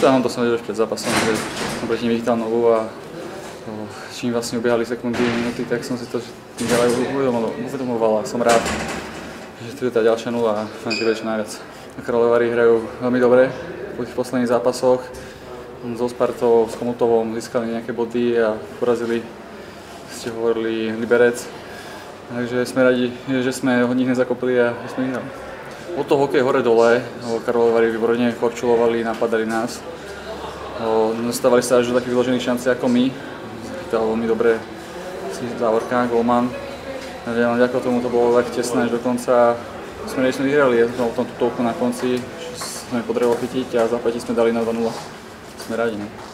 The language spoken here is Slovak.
Áno, to som vedel už pred zápasom, že som proti nim vychytal novu a čím vlastne ubiehali sekundy, minúty, tak som si to ďalej uvedomoval a som rád, že tu je tá ďalšia nula a dúfam, že čo najviac. Kráľovári hrajú veľmi dobre po tých posledných zápasoch. So Spartou, s Komutovom získali nejaké body a porazili, ste hovorili, Liberec. Takže sme radi, že sme od nich nezakopli a že sme vyhrali. Od toho hokej hore-dole, Karlovári výborne korčulovali, napadali nás. Nastávali sa až do takých vyložených šancí ako my. Chytal veľmi dobre závorka, golman. Ďakujem tomu to bolo tak tesné až do. Sme sme vyhrali, sme o tom tutovku na konci, sme potrebovali chytiť a zaplatí sme dali na 2-0. Sme radi. Ne?